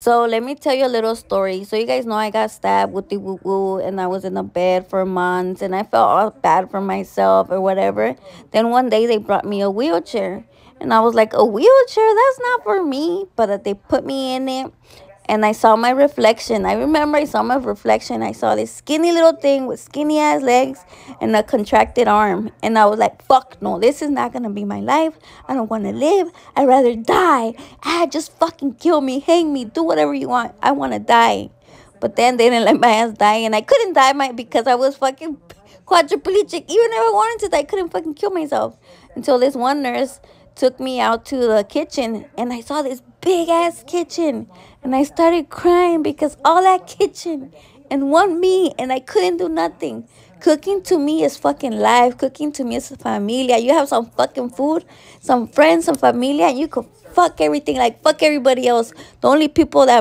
So let me tell you a little story. So you guys know I got stabbed with the woo woo and I was in the bed for months and I felt all bad for myself or whatever. Then one day they brought me a wheelchair and I was like, a wheelchair? That's not for me. But uh, they put me in it and I saw my reflection. I remember I saw my reflection. I saw this skinny little thing with skinny ass legs and a contracted arm. And I was like, fuck no, this is not gonna be my life. I don't wanna live. I'd rather die. Ah, just fucking kill me, hang me, do whatever you want. I wanna die. But then they didn't let my ass die and I couldn't die my because I was fucking quadriplegic. Even if I wanted to I couldn't fucking kill myself. Until this one nurse took me out to the kitchen and I saw this big ass kitchen and I started crying because all that kitchen and one me and I couldn't do nothing. Cooking to me is fucking life. Cooking to me is familia. You have some fucking food, some friends, some familia, and you could fuck everything like fuck everybody else. The only people that